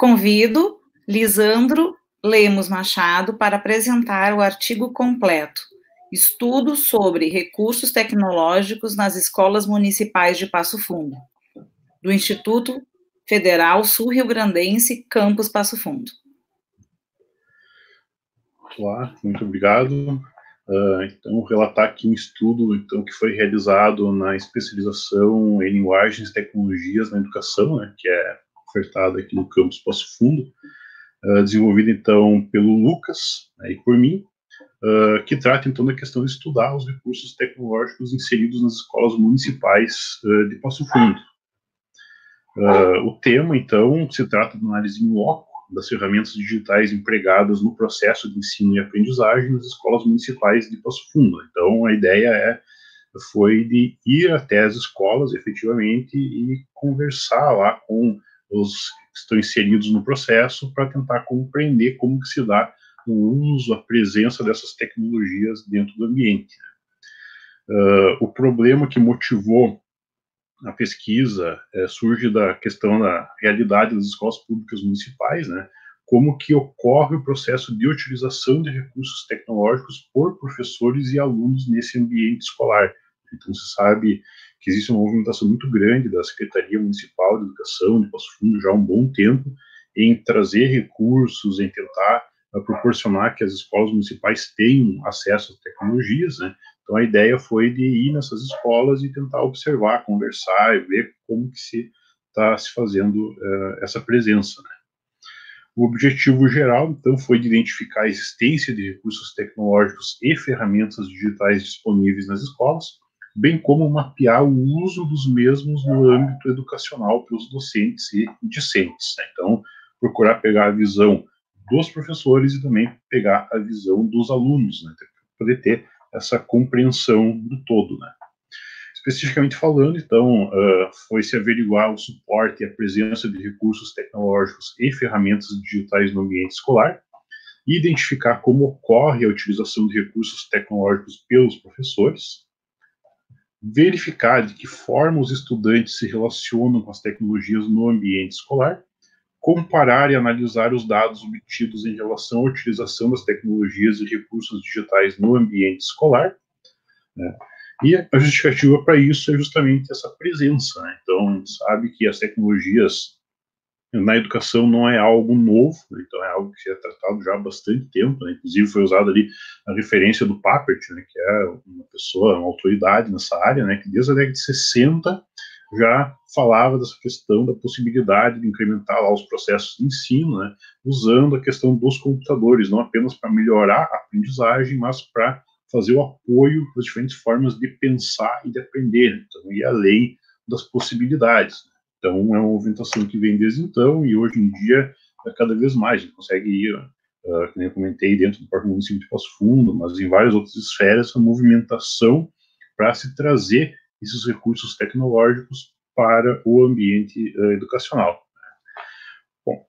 Convido Lisandro Lemos Machado para apresentar o artigo completo Estudo sobre recursos tecnológicos nas escolas municipais de Passo Fundo, do Instituto Federal Sul-Rio Grandense, Campus Passo Fundo. Olá, muito obrigado. Uh, então, relatar aqui um estudo então, que foi realizado na especialização em linguagens e tecnologias na educação, né, que é ofertada aqui no campus Passo Fundo, uh, desenvolvido então pelo Lucas né, e por mim, uh, que trata então da questão de estudar os recursos tecnológicos inseridos nas escolas municipais de Passo Fundo. o tema, então, se trata de análise em loco das ferramentas digitais empregadas no processo de ensino e aprendizagem nas escolas municipais de Passo Fundo. Então, a ideia é foi de ir até as escolas, efetivamente, e conversar lá com os que estão inseridos no processo para tentar compreender como que se dá o uso, a presença dessas tecnologias dentro do ambiente. Uh, o problema que motivou a pesquisa é, surge da questão da realidade das escolas públicas municipais, né? Como que ocorre o processo de utilização de recursos tecnológicos por professores e alunos nesse ambiente escolar. Então, se sabe que existe uma movimentação muito grande da Secretaria Municipal de Educação de Passo Fundo já há um bom tempo em trazer recursos, em tentar uh, proporcionar que as escolas municipais tenham acesso às tecnologias, né? Então a ideia foi de ir nessas escolas e tentar observar, conversar e ver como que se está se fazendo uh, essa presença. Né? O objetivo geral, então, foi de identificar a existência de recursos tecnológicos e ferramentas digitais disponíveis nas escolas, bem como mapear o uso dos mesmos no âmbito educacional pelos docentes e discentes. Né? Então, procurar pegar a visão dos professores e também pegar a visão dos alunos, né? poder ter essa compreensão do todo, né? Especificamente falando, então, uh, foi se averiguar o suporte e a presença de recursos tecnológicos e ferramentas digitais no ambiente escolar, identificar como ocorre a utilização de recursos tecnológicos pelos professores, verificar de que forma os estudantes se relacionam com as tecnologias no ambiente escolar, comparar e analisar os dados obtidos em relação à utilização das tecnologias e recursos digitais no ambiente escolar. Né? E a justificativa para isso é justamente essa presença. Né? Então, sabe que as tecnologias na educação não é algo novo, né? então é algo que é tratado já há bastante tempo. Né? Inclusive, foi usada ali a referência do Papert, né? que é uma pessoa, uma autoridade nessa área, né? que desde a década de 60 já falava dessa questão da possibilidade de incrementar lá os processos de ensino, né, usando a questão dos computadores, não apenas para melhorar a aprendizagem, mas para fazer o apoio as diferentes formas de pensar e de aprender, né, então, ir além das possibilidades. Então, é uma movimentação que vem desde então, e hoje em dia, é cada vez mais, a gente consegue ir, uh, como eu comentei, dentro do próprio município de Passo Fundo, mas em várias outras esferas, essa movimentação para se trazer esses recursos tecnológicos para o ambiente uh, educacional. Bom,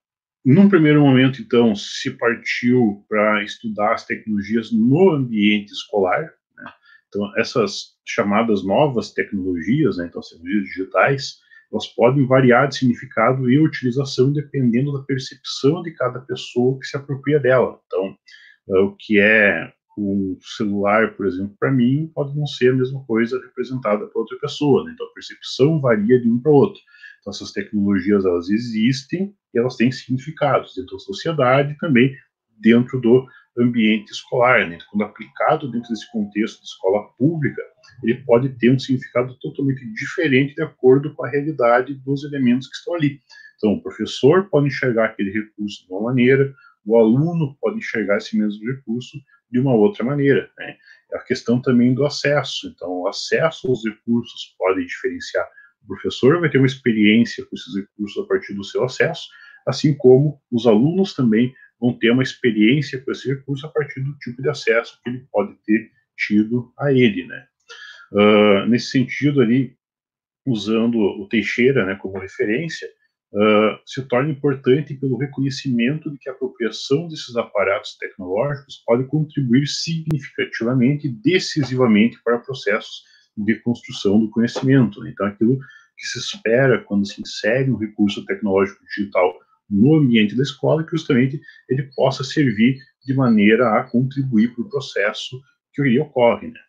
num primeiro momento, então, se partiu para estudar as tecnologias no ambiente escolar. Né? Então, essas chamadas novas tecnologias, né, então, tecnologias digitais, elas podem variar de significado e utilização dependendo da percepção de cada pessoa que se apropria dela. Então, uh, o que é um celular, por exemplo, para mim, pode não ser a mesma coisa representada para outra pessoa. Né? Então, a percepção varia de um para outro. Então, essas tecnologias, elas existem e elas têm significados dentro da sociedade também dentro do ambiente escolar. Né? Quando aplicado dentro desse contexto de escola pública, ele pode ter um significado totalmente diferente de acordo com a realidade dos elementos que estão ali. Então, o professor pode enxergar aquele recurso de uma maneira, o aluno pode enxergar esse mesmo recurso de uma outra maneira. Né? A questão também do acesso. Então, o acesso aos recursos pode diferenciar. O professor vai ter uma experiência com esses recursos a partir do seu acesso, assim como os alunos também vão ter uma experiência com esse recurso a partir do tipo de acesso que ele pode ter tido a ele, né? Uh, nesse sentido ali, usando o Teixeira, né, como referência, uh, se torna importante pelo reconhecimento de que a apropriação desses aparatos tecnológicos pode contribuir significativamente e decisivamente para processos de construção do conhecimento. Né? Então, aquilo que se espera quando se insere um recurso tecnológico digital no ambiente da escola que justamente ele possa servir de maneira a contribuir para o processo que ocorre. Né?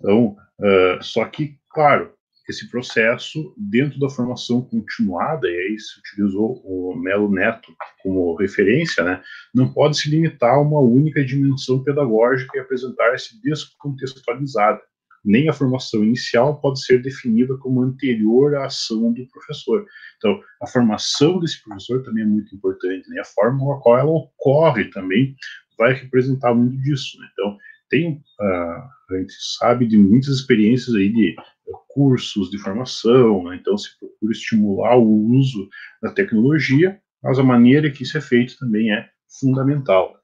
Então, uh, só que, claro, esse processo, dentro da formação continuada, e aí se utilizou o Melo Neto como referência, né, não pode se limitar a uma única dimensão pedagógica e apresentar-se descontextualizada. Nem a formação inicial pode ser definida como anterior à ação do professor. Então, a formação desse professor também é muito importante, né? a forma a qual ela ocorre também vai representar muito disso. Né? Então, tem, uh, a gente sabe de muitas experiências aí de cursos de formação, né? então se procura estimular o uso da tecnologia, mas a maneira que isso é feito também é fundamental.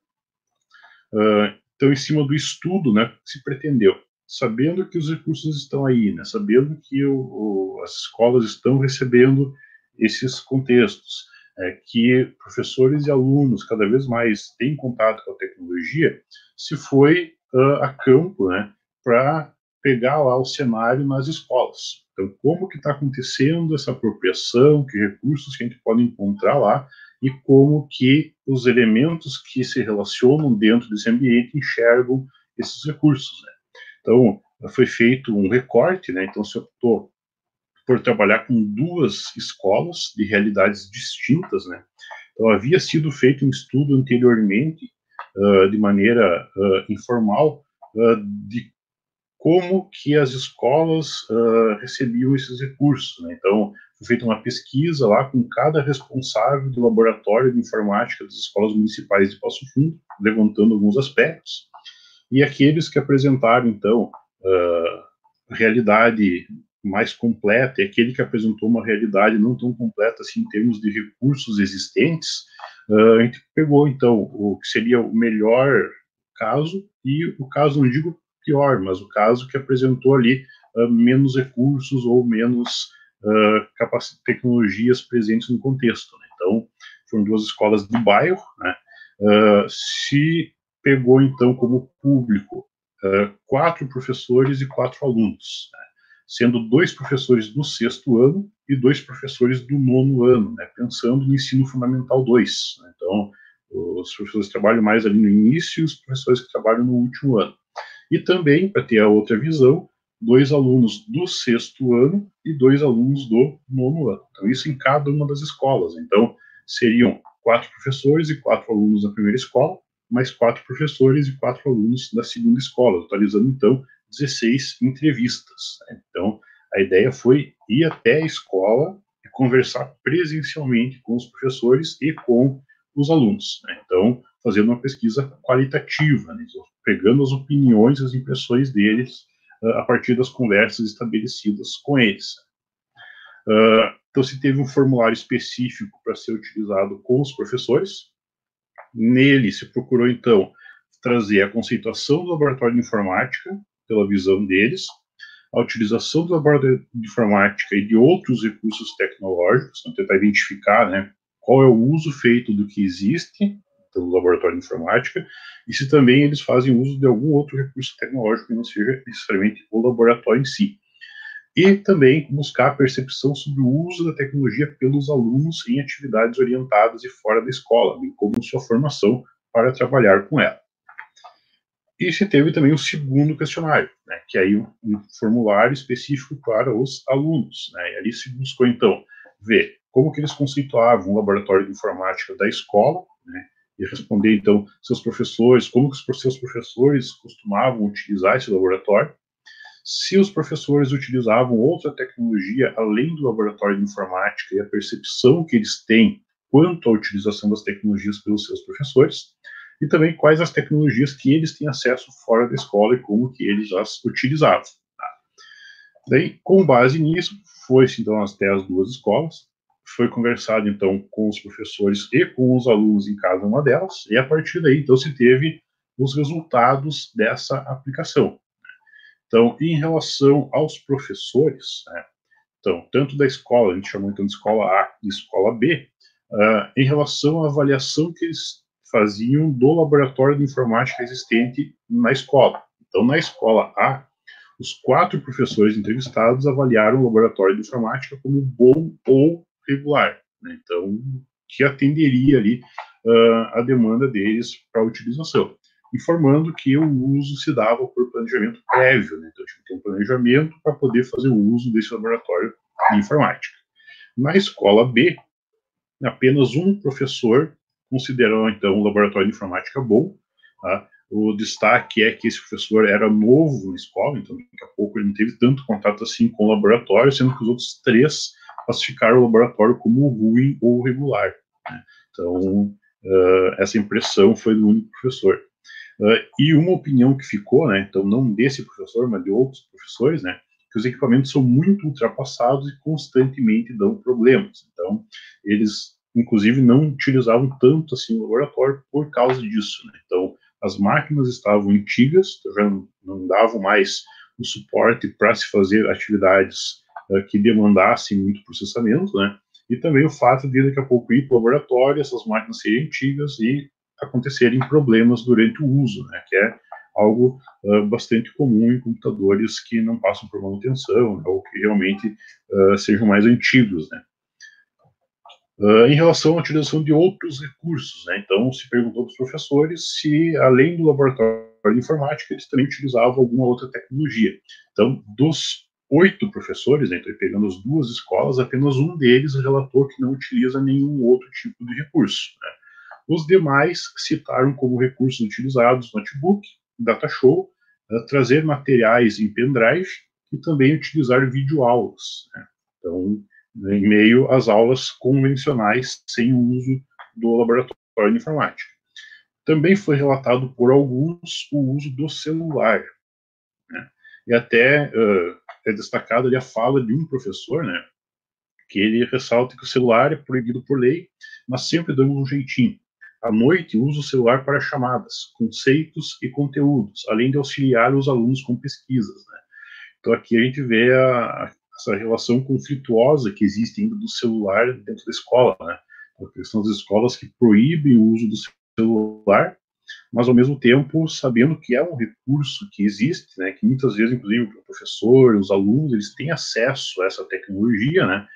Uh, então, em cima do estudo, né, se pretendeu, sabendo que os recursos estão aí, né, sabendo que o, o, as escolas estão recebendo esses contextos, é, que professores e alunos cada vez mais têm contato com a tecnologia, se foi uh, a campo, né, para pegar lá o cenário nas escolas. Então, como que está acontecendo essa apropriação, que recursos que a gente pode encontrar lá e como que os elementos que se relacionam dentro desse ambiente enxergam esses recursos. Né? Então, foi feito um recorte, né? então se optou por trabalhar com duas escolas de realidades distintas, né? Então, havia sido feito um estudo anteriormente, de maneira informal, de como que as escolas recebiam esses recursos. Né? Então, foi feita uma pesquisa lá com cada responsável do laboratório de informática das escolas municipais de Passo Fundo, levantando alguns aspectos, e aqueles que apresentaram, então, uh, realidade mais completa, e aquele que apresentou uma realidade não tão completa assim em termos de recursos existentes, uh, a gente pegou, então, o que seria o melhor caso, e o caso, não digo pior, mas o caso que apresentou ali uh, menos recursos ou menos uh, tecnologias presentes no contexto. Né? Então, foram duas escolas de bairro, né? se pegou então como público quatro professores e quatro alunos, né? Sendo dois professores do sexto ano e dois professores do nono ano, né? pensando no ensino fundamental 2. Né? Então, os professores trabalham mais ali no início e os professores que trabalham no último ano e também, para ter a outra visão, dois alunos do sexto ano e dois alunos do nono ano. Então, isso em cada uma das escolas. Então, seriam quatro professores e quatro alunos na primeira escola, mais quatro professores e quatro alunos da segunda escola, totalizando, então, 16 entrevistas. Então, a ideia foi ir até a escola e conversar presencialmente com os professores e com os alunos. Né? Então, fazendo uma pesquisa qualitativa, né? pegando as opiniões, as impressões deles uh, a partir das conversas estabelecidas com eles. Uh, então, se teve um formulário específico para ser utilizado com os professores. Nele se procurou, então, trazer a conceituação do laboratório de informática, pela visão deles, a utilização do laboratório de informática e de outros recursos tecnológicos, então tentar identificar né, qual é o uso feito do que existe pelo laboratório de informática, e se também eles fazem uso de algum outro recurso tecnológico que não seja necessariamente o laboratório em si. E também buscar a percepção sobre o uso da tecnologia pelos alunos em atividades orientadas e fora da escola, bem como sua formação para trabalhar com ela. E se teve também o segundo questionário, né, que é aí um, formulário específico para os alunos. Né, e ali se buscou, então, ver como que eles conceituavam o laboratório de informática da escola, né, e responder, então, seus professores, como que os seus professores costumavam utilizar esse laboratório, se os professores utilizavam outra tecnologia além do laboratório de informática e a percepção que eles têm quanto à utilização das tecnologias pelos seus professores, e também quais as tecnologias que eles têm acesso fora da escola e como que eles as utilizavam. Tá? Daí, com base nisso, foi-se então até as duas escolas, foi conversado então com os professores e com os alunos em cada uma delas, e a partir daí então se teve os resultados dessa aplicação. Então, em relação aos professores, né, então, tanto da escola, a gente chamou então de escola A e escola B, uh, em relação à avaliação que eles faziam do laboratório de informática existente na escola. Então, na escola A, os quatro professores entrevistados avaliaram o laboratório de informática como bom ou regular. Né? Então, que atenderia ali uh, a demanda deles para utilização, informando que o uso se dava por planejamento prévio, né? então tinha que ter um planejamento para poder fazer o uso desse laboratório de informática. Na escola B, apenas um professor considerou então o laboratório de informática bom, tá? O destaque é que esse professor era novo na escola, então daqui a pouco ele não teve tanto contato assim com o laboratório, sendo que os outros três classificaram o laboratório como ruim ou regular. Né? Então, uh, essa impressão foi do único professor. Uh, e uma opinião que ficou, né, então não desse professor, mas de outros professores, né, que os equipamentos são muito ultrapassados e constantemente dão problemas. Então, eles, inclusive, não utilizavam tanto assim o laboratório por causa disso. Né? Então, as máquinas estavam antigas, já não, não davam mais o suporte para se fazer atividades uh, que demandassem muito processamento, né? E também o fato de daqui a pouco ir para o laboratório, essas máquinas serem antigas e acontecerem problemas durante o uso, né? Que é algo uh, bastante comum em computadores que não passam por manutenção, né? ou que realmente uh, sejam mais antigos, né? Uh, em relação à utilização de outros recursos. Né? Então, se perguntou para os professores se, além do laboratório de informática, eles também utilizavam alguma outra tecnologia. Então, dos oito professores, né, então, pegando as duas escolas, apenas um deles relatou que não utiliza nenhum outro tipo de recurso. Né? Os demais citaram como recursos utilizados notebook, data show, uh, trazer materiais em pendrive e também utilizar videoaulas. Né? Então, em meio às aulas convencionais sem o uso do laboratório de informática. Também foi relatado por alguns o uso do celular. Né? E até uh, é destacado ali a fala de um professor, né, que ele ressalta que o celular é proibido por lei, mas sempre damos um jeitinho. À noite, usa o celular para chamadas, conceitos e conteúdos, além de auxiliar os alunos com pesquisas. Né? Então aqui a gente vê a, essa relação conflituosa que existe ainda do celular dentro da escola, né? Porque são as escolas que proíbem o uso do celular, mas ao mesmo tempo sabendo que é um recurso que existe, né? Que muitas vezes, inclusive, o professor, os alunos, eles têm acesso a essa tecnologia, né?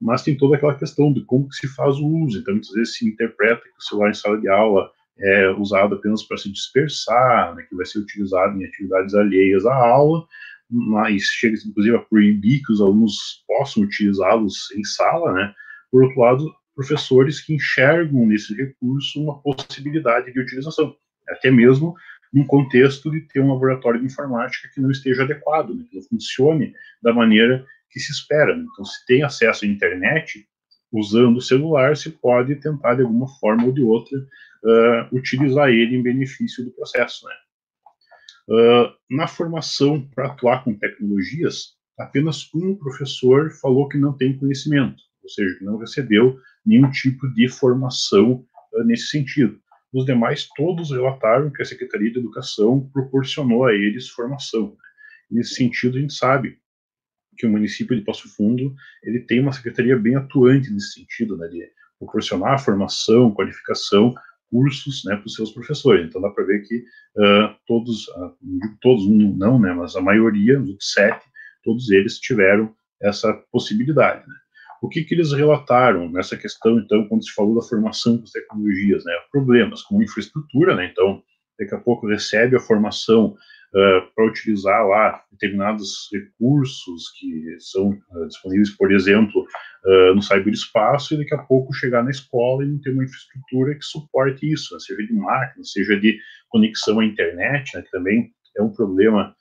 Mas tem toda aquela questão de como que se faz o uso. Então, muitas vezes se interpreta que o celular em sala de aula é usado apenas para se dispersar, né, que vai ser utilizado em atividades alheias à aula, mas chega inclusive a proibir que os alunos possam utilizá-los em sala, né? Por outro lado, professores que enxergam nesse recurso uma possibilidade de utilização, até mesmo num contexto de ter um laboratório de informática que não esteja adequado, né? que não funcione da maneira que se espera. Né? Então, se tem acesso à internet, usando o celular, se pode tentar de alguma forma ou de outra uh, utilizar ele em benefício do processo, né? Uh, na formação para atuar com tecnologias, apenas um professor falou que não tem conhecimento, ou seja, que não recebeu nenhum tipo de formação uh, nesse sentido. Os demais todos relataram que a Secretaria de Educação proporcionou a eles formação. Nesse sentido, a gente sabe que o município de Passo Fundo ele tem uma secretaria bem atuante nesse sentido, né, de proporcionar formação, qualificação cursos né, para os seus professores. Então dá para ver que uh, todos, uh, todos não, né, mas a maioria, os sete, todos eles tiveram essa possibilidade. Né. O que, que eles relataram nessa questão, então, quando se falou da formação com as tecnologias? Né, problemas com infraestrutura, né, então daqui a pouco recebe a formação uh, para utilizar lá determinados recursos que são uh, disponíveis, por exemplo, uh, no cyberespaço, e daqui a pouco chegar na escola e não ter uma infraestrutura que suporte isso, né, seja de máquina, seja de conexão à internet, né, que também é um problema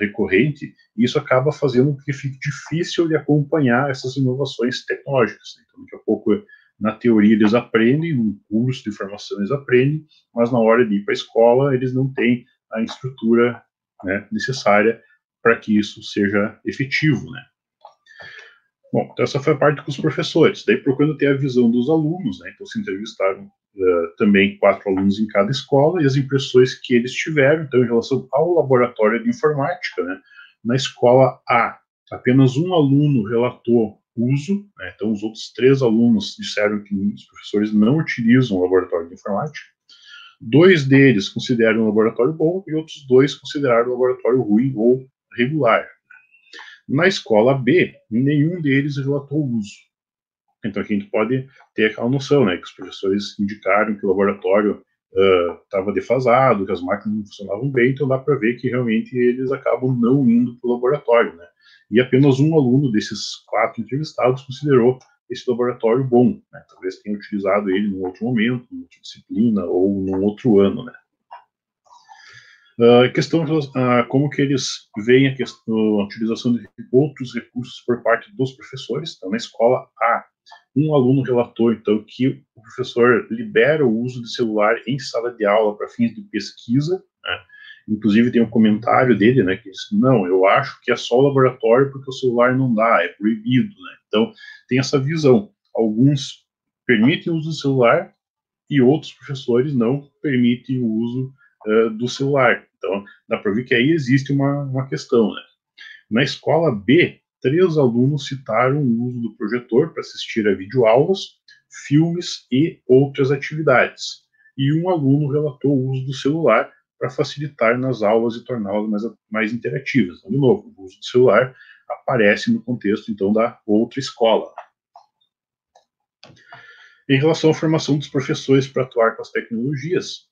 recorrente, e isso acaba fazendo com que fique difícil de acompanhar essas inovações tecnológicas. Né? Então, daqui a pouco na teoria eles aprendem, no curso de formação eles aprendem, mas na hora de ir para a escola eles não têm a estrutura né, necessária para que isso seja efetivo, né. Bom, então essa foi a parte com os professores. Daí procurando ter a visão dos alunos, né, então se entrevistaram uh, também quatro alunos em cada escola e as impressões que eles tiveram, então em relação ao laboratório de informática, né, na escola A, apenas um aluno relatou uso, né, então os outros três alunos disseram que os professores não utilizam o laboratório de informática. Dois deles consideram o laboratório bom e outros dois consideraram o laboratório ruim ou regular. Na escola B, nenhum deles relatou uso. Então aqui a gente pode ter aquela noção, né, que os professores indicaram que o laboratório estava uh, defasado, que as máquinas não funcionavam bem, então dá para ver que realmente eles acabam não indo para o laboratório, né? E apenas um aluno desses quatro entrevistados considerou esse laboratório bom, né? Talvez tenha utilizado ele num outro momento, numa outra disciplina ou num outro ano, né? Uh, questão uh, como que eles veem a, questão, a utilização de outros recursos por parte dos professores. Então, na escola A, um aluno relatou, então, que o professor libera o uso de celular em sala de aula para fins de pesquisa. Né? Inclusive, tem um comentário dele, né, que diz, não, eu acho que é só o laboratório porque o celular não dá, é proibido, né? Então, tem essa visão. Alguns permitem o uso do celular e outros professores não permitem o uso uh, do celular. Então, dá para ver que aí existe uma, uma questão, né? Na escola B, três alunos citaram o uso do projetor para assistir a videoaulas, filmes e outras atividades. E um aluno relatou o uso do celular para facilitar nas aulas e torná-las mais, mais interativas. Então, de novo, o uso do celular aparece no contexto, então, da outra escola. Em relação à formação dos professores para atuar com as tecnologias,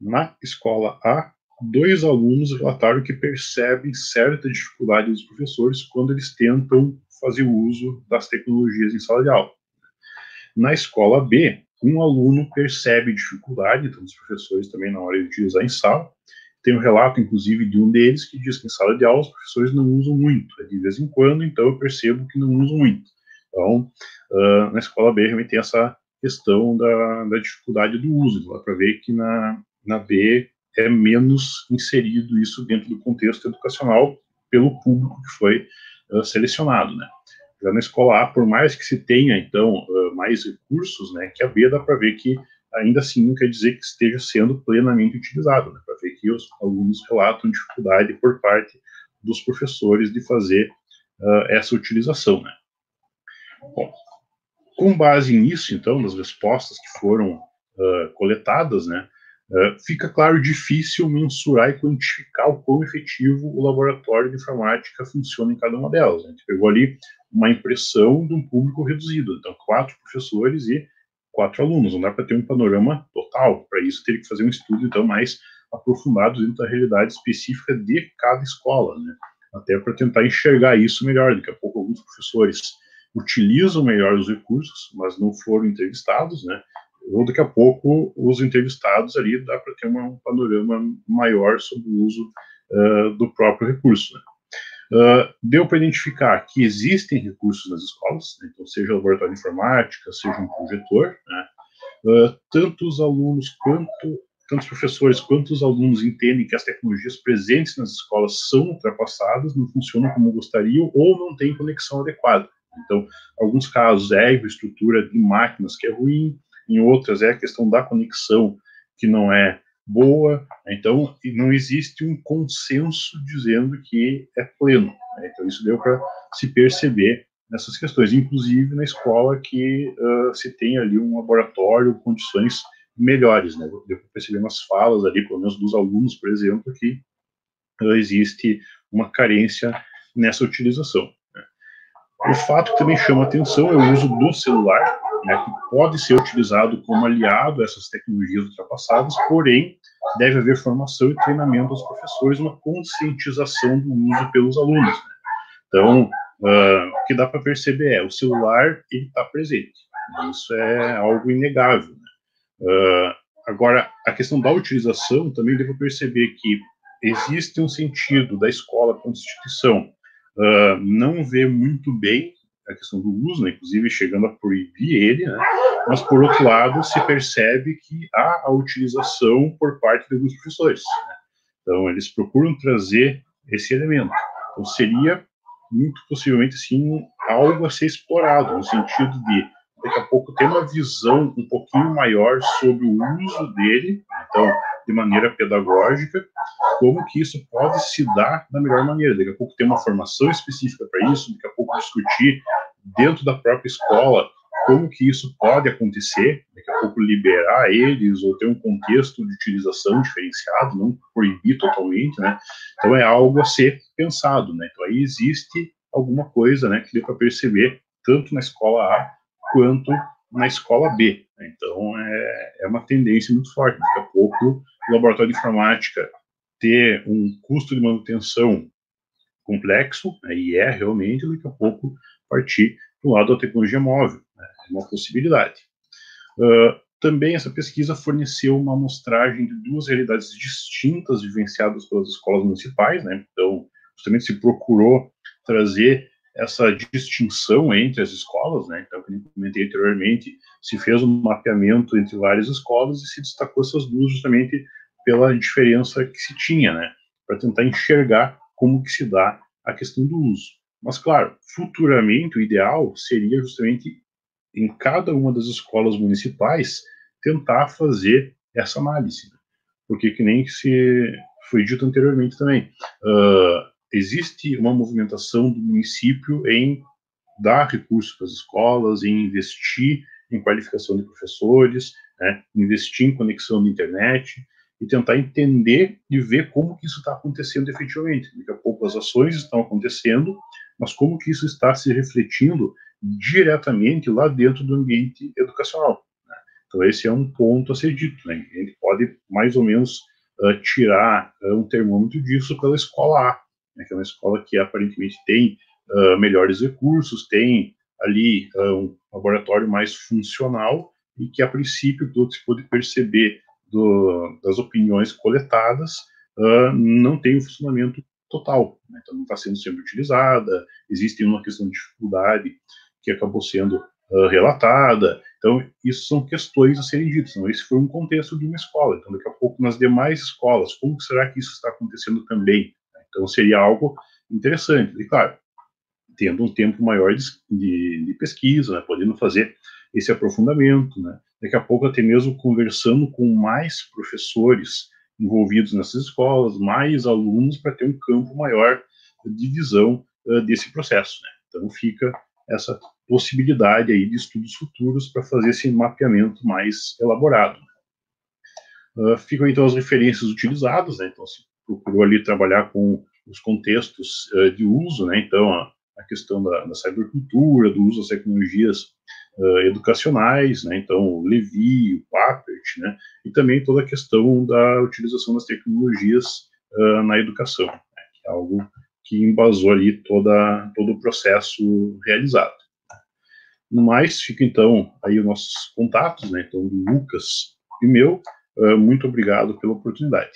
na escola A, dois alunos relataram que percebem certa dificuldade dos professores quando eles tentam fazer uso das tecnologias em sala de aula. Na escola B, um aluno percebe dificuldade, então os professores também na hora de utilizar em sala. Tem um relato, inclusive, de um deles que diz que em sala de aula os professores não usam muito, é de vez em quando, então eu percebo que não usam muito. Então, uh, na escola B realmente tem essa questão da, da dificuldade do uso, dá para ver que na, na B é menos inserido isso dentro do contexto educacional pelo público que foi uh, selecionado, né. Já na escola A, por mais que se tenha, então, uh, mais recursos, né, que a B dá para ver que ainda assim não quer dizer que esteja sendo plenamente utilizado, né, para ver que os alunos relatam dificuldade por parte dos professores de fazer uh, essa utilização, né. Bom, com base nisso, então, nas respostas que foram coletadas, né, Uh, fica, claro, difícil mensurar e quantificar o quão efetivo o laboratório de informática funciona em cada uma delas. Né? A gente pegou ali uma impressão de um público reduzido, então quatro professores e quatro alunos, não dá para ter um panorama total, para isso teria que fazer um estudo então mais aprofundado dentro da realidade específica de cada escola, né? até para tentar enxergar isso melhor. Daqui a pouco alguns professores utilizam melhor os recursos, mas não foram entrevistados, né? Ou daqui a pouco os entrevistados ali dá para ter uma, um panorama maior sobre o uso uh, do próprio recurso. Né? Uh, deu para identificar que existem recursos nas escolas, né? então seja laboratório de informática, seja um projetor, né? uh, tanto os alunos quanto tanto os professores quanto os alunos entendem que as tecnologias presentes nas escolas são ultrapassadas, não funcionam como gostariam ou não têm conexão adequada. Então, alguns casos é a infraestrutura de máquinas que é ruim, em outras é a questão da conexão que não é boa, então não existe um consenso dizendo que é pleno. Né? Então isso deu para se perceber nessas questões, inclusive na escola que uh, se tem ali um laboratório, condições melhores, né? Deu para perceber nas falas ali, pelo menos dos alunos, por exemplo, que uh, existe uma carência nessa utilização. Né? O fato que também chama atenção é o uso do celular, né, que pode ser utilizado como aliado a essas tecnologias ultrapassadas, porém, deve haver formação e treinamento dos professores, uma conscientização do uso pelos alunos. Né? Então, uh, o que dá para perceber é o celular está presente. Isso é algo inegável. Né? Uh, agora, a questão da utilização também devo perceber que existe um sentido da escola como uh, não ver muito bem questão do uso, né, inclusive chegando a proibir ele, né, mas por outro lado se percebe que há a utilização por parte de alguns professores. Né, então eles procuram trazer esse elemento. Então seria muito possivelmente sim algo a ser explorado no sentido de daqui a pouco ter uma visão um pouquinho maior sobre o uso dele, então de maneira pedagógica, como que isso pode se dar da melhor maneira. Daqui a pouco ter uma formação específica para isso, daqui a pouco discutir dentro da própria escola como que isso pode acontecer, daqui a pouco liberar eles ou ter um contexto de utilização diferenciado, não proibir totalmente, né? Então é algo a ser pensado, né? Então aí existe alguma coisa, né, que deu para perceber tanto na escola A quanto na escola B. Então, é, é uma tendência muito forte. Daqui a pouco, o laboratório de informática ter um custo de manutenção complexo, né, e é realmente, daqui a pouco, partir para o lado da tecnologia móvel. Né, é uma possibilidade. Uh, também essa pesquisa forneceu uma amostragem de duas realidades distintas vivenciadas pelas escolas municipais, né? Então, justamente se procurou trazer essa distinção entre as escolas, né? Então, como comentei anteriormente, se fez um mapeamento entre várias escolas e se destacou essas duas justamente pela diferença que se tinha, né? Para tentar enxergar como que se dá a questão do uso. Mas, claro, futuramente o ideal seria justamente em cada uma das escolas municipais tentar fazer essa análise. Né? Porque, que nem se foi dito anteriormente também, uh, existe uma movimentação do município em dar recursos para as escolas, em investir em qualificação de professores, né, investir em conexão de internet e tentar entender e ver como que isso está acontecendo efetivamente. Daqui a pouco as ações estão acontecendo, mas como que isso está se refletindo diretamente lá dentro do ambiente educacional. Né? Então esse é um ponto a ser dito. Né? A gente pode mais ou menos uh, tirar uh, um termômetro disso pela escola A, né? que é uma escola que aparentemente tem uh, melhores recursos, tem ali um laboratório mais funcional e que a princípio, pelo que se perceber do, das opiniões coletadas, não tem um funcionamento total, né? então não está sendo sempre utilizada, existe uma questão de dificuldade que acabou sendo uh, relatada. Então, isso são questões a serem ditas. Então, esse foi um contexto de uma escola. Então, daqui a pouco, nas demais escolas, como será que isso está acontecendo também? Então, seria algo interessante. E, claro, tendo um tempo maior de, de, de pesquisa, né, podendo fazer esse aprofundamento, né? Daqui a pouco, até mesmo conversando com mais professores envolvidos nessas escolas, mais alunos, para ter um campo maior de visão uh, desse processo. Né? Então, fica essa possibilidade aí de estudos futuros para fazer esse mapeamento mais elaborado. Uh, ficam então as referências utilizadas, né? então se procurou ali trabalhar com os contextos uh, de uso, né? então a, a questão da, da, cybercultura, do uso das tecnologias uh, educacionais, né? então o Levi, o Papert, né? e também toda a questão da utilização das tecnologias na educação, né? que é algo que embasou ali toda, todo o processo realizado. No mais, fica então aí os nossos contatos, né? Então, do Lucas e meu, uh, muito obrigado pela oportunidade.